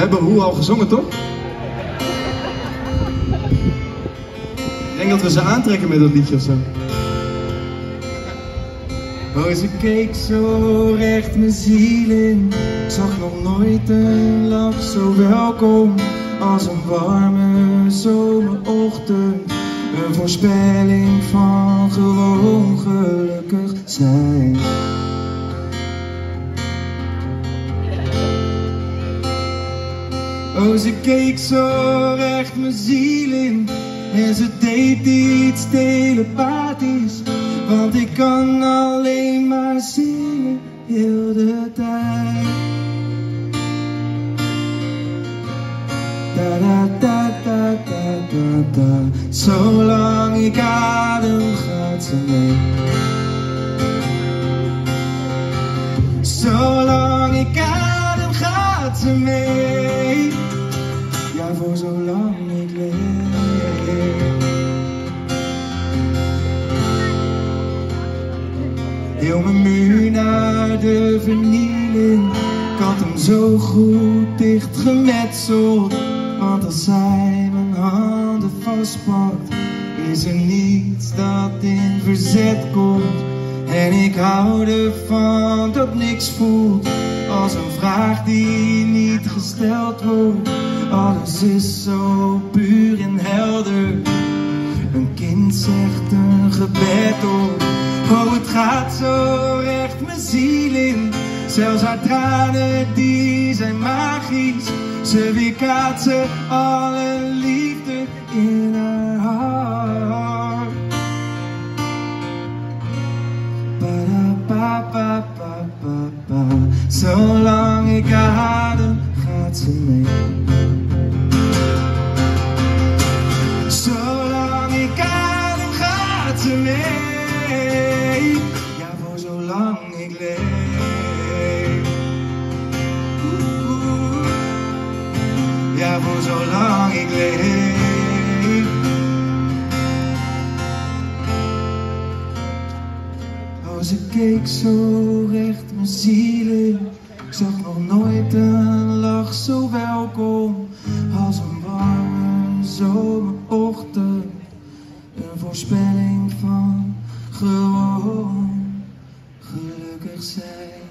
Hebben hoe al gezongen, toch? Ik denk dat we ze aantrekken met dat liedje of zo. Oh, ze keek zo recht mijn ziel in. Ik zag nog nooit een lach zo welkom als een warme zomerochtend. Een voorspelling van gewoon gelukkig zijn. Oh, ze keek zo recht mijn ziel in en ze deed iets telepathisch, want ik kan alleen maar zingen heel de tijd. Da da da da da da zolang ik adem gaat Heel mijn muur naar de vernieling. Ik had hem zo goed dicht gemetseld. Want als zij mijn handen vastpakt, is er niets dat in verzet komt. En ik hou ervan dat niks voelt als een vraag die niet gesteld wordt. Alles is zo puur en helder. Een kind zegt een gebed op. Oh, het gaat zo recht mijn ziel in. Zelfs haar tranen die zijn magisch. Ze weerkaatsen alle liefde in haar hart. Ba-da-ba-ba-ba-ba. Zolang ik adem, gaat ze mee. Zolang ik adem, gaat ze mee. Ja, voor zolang ik leef. Ja, voor zolang ik leef. Oh, ze keek zo recht mijn ziel in. Ik zag nog nooit een lach zo welkom als een warme zomerochtend. Een voorspelling gewoon gelukkig zijn.